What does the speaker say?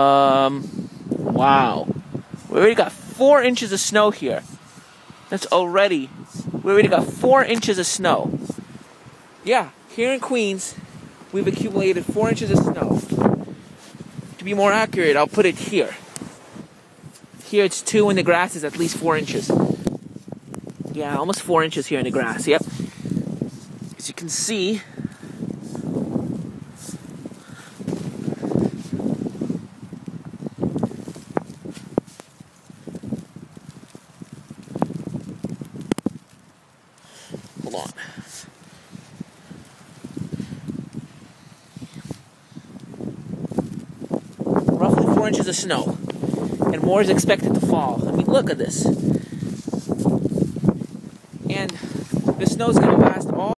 Um, wow. We already got four inches of snow here. That's already, we already got four inches of snow. Yeah, here in Queens, we've accumulated four inches of snow. To be more accurate, I'll put it here. Here it's two, and the grass is at least four inches. Yeah, almost four inches here in the grass, yep. As you can see, Hold on. Roughly four inches of snow. And more is expected to fall. I mean, look at this. And the snow's going to last all